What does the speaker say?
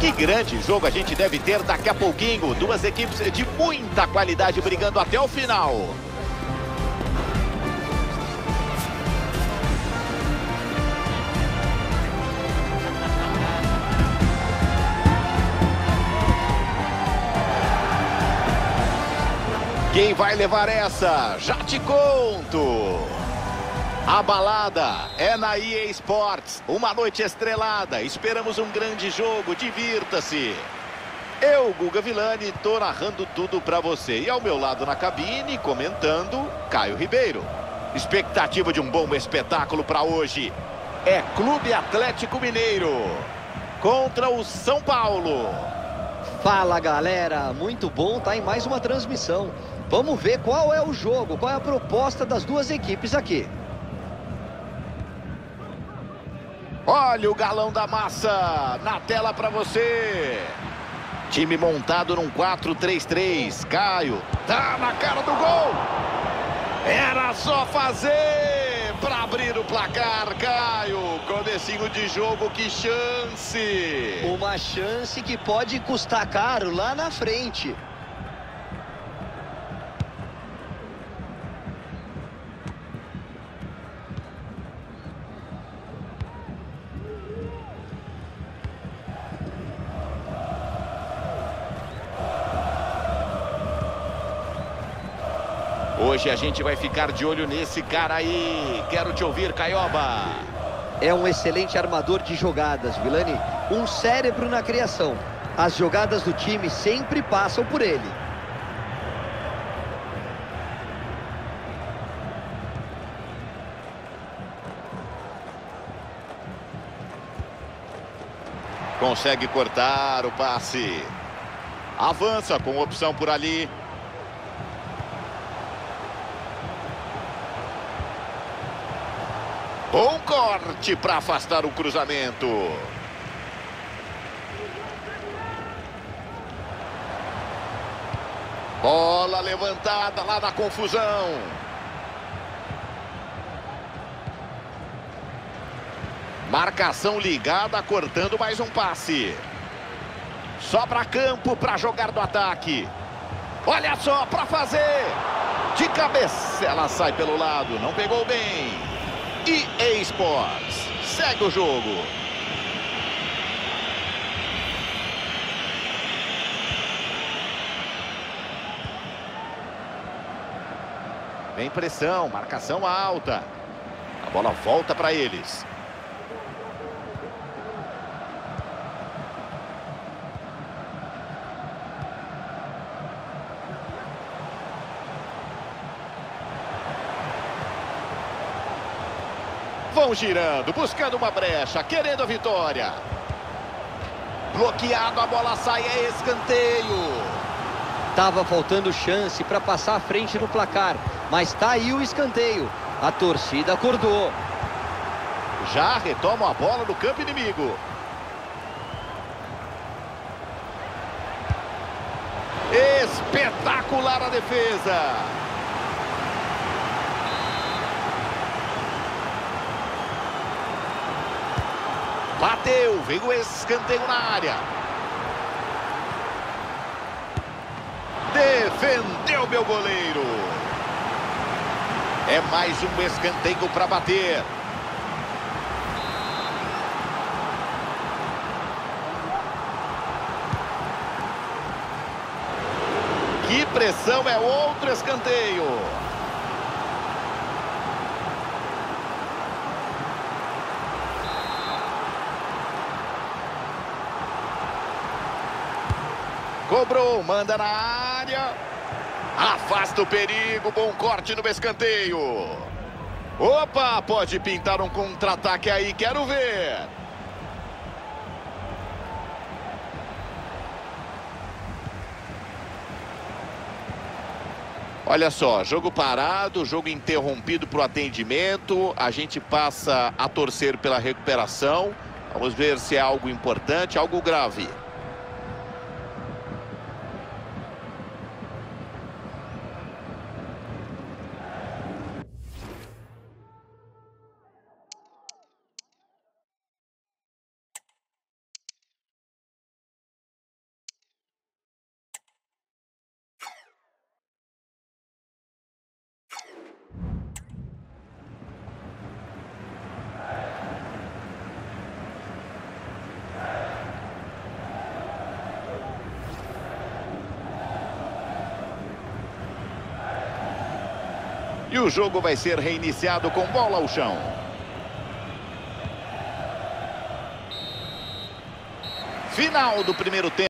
Que grande jogo a gente deve ter daqui a pouquinho. Duas equipes de muita qualidade brigando até o final. Quem vai levar essa? Já te conto. A balada é na EA Sports. Uma noite estrelada. Esperamos um grande jogo. Divirta-se. Eu, Guga Villani, tô narrando tudo para você. E ao meu lado na cabine, comentando, Caio Ribeiro. Expectativa de um bom espetáculo para hoje. É Clube Atlético Mineiro contra o São Paulo. Fala galera, muito bom, tá em mais uma transmissão. Vamos ver qual é o jogo, qual é a proposta das duas equipes aqui. Olha o galão da massa na tela para você. Time montado num 4-3-3. Caio, tá na cara do gol. Era só fazer para abrir o placar, Caio. Comecinho de jogo, que chance. Uma chance que pode custar caro lá na frente. Hoje a gente vai ficar de olho nesse cara aí. Quero te ouvir, Caioba. É um excelente armador de jogadas, Vilani. Um cérebro na criação. As jogadas do time sempre passam por ele. Consegue cortar o passe. Avança com opção por ali. Bom corte para afastar o cruzamento. Bola levantada lá na confusão. Marcação ligada, cortando mais um passe. Sobra campo para jogar do ataque. Olha só para fazer. De cabeça, ela sai pelo lado, não pegou bem. EA Sports. Segue o jogo. Vem pressão, marcação alta. A bola volta para eles. Vão girando, buscando uma brecha, querendo a vitória. Bloqueado, a bola sai, é escanteio. Tava faltando chance para passar à frente no placar, mas tá aí o escanteio. A torcida acordou. Já retoma a bola no campo inimigo. Espetacular a defesa. Bateu, vem o escanteio na área. Defendeu meu goleiro. É mais um escanteio para bater. Que pressão, é outro escanteio. Cobrou, manda na área. Afasta o perigo, bom corte no escanteio. Opa, pode pintar um contra-ataque aí, quero ver. Olha só, jogo parado, jogo interrompido para o atendimento. A gente passa a torcer pela recuperação. Vamos ver se é algo importante, algo grave. E o jogo vai ser reiniciado com bola ao chão. Final do primeiro tempo.